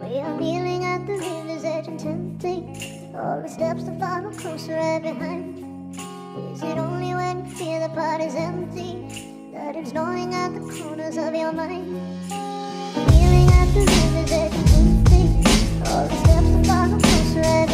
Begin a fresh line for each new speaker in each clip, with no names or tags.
We are kneeling at the river's edge and tempting all the steps to follow closer right behind. Is it only when you feel the party's empty that it's gnawing at the corners of your mind? Kneeling at the river's edge and tempting all the steps to follow closer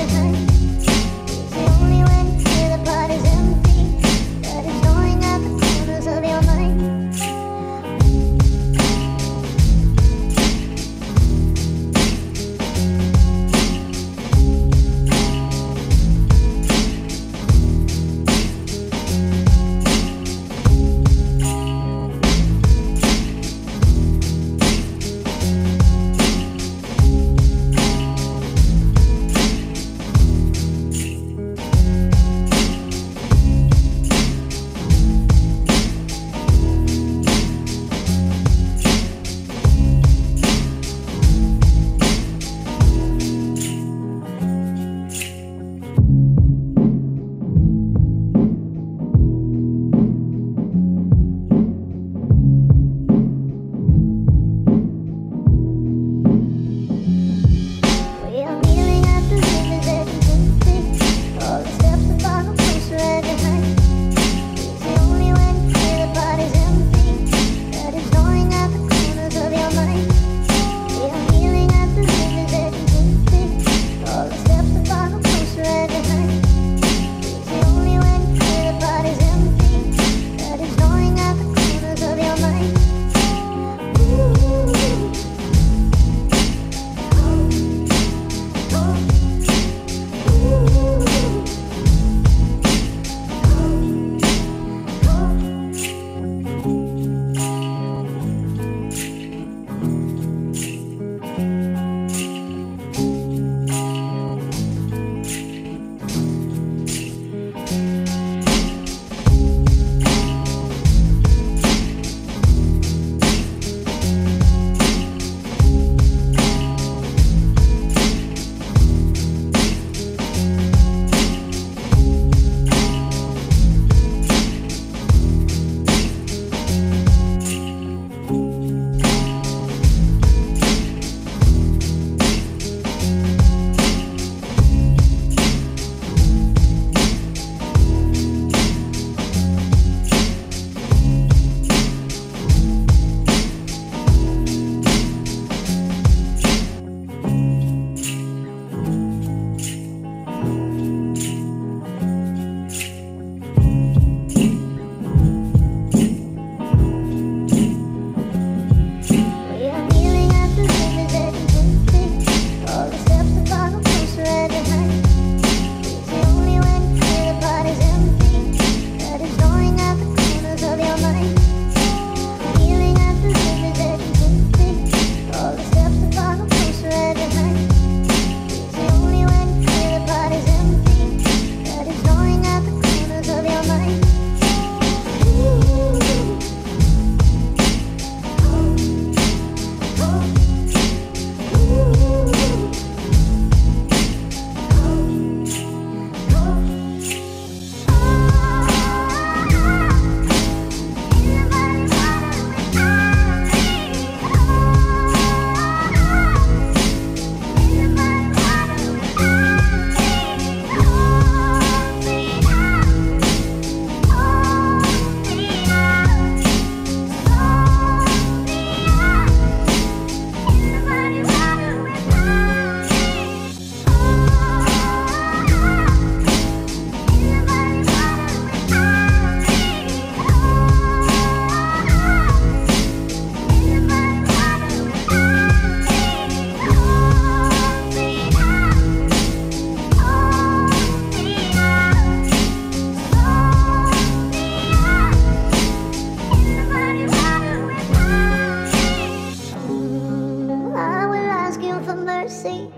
mercy.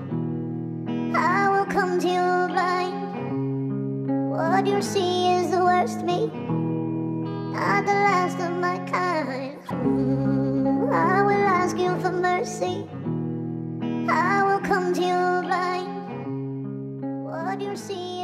I will come to you blind. What you see is the worst me, not the last of my kind. I will ask you for mercy. I will come to you blind. What you see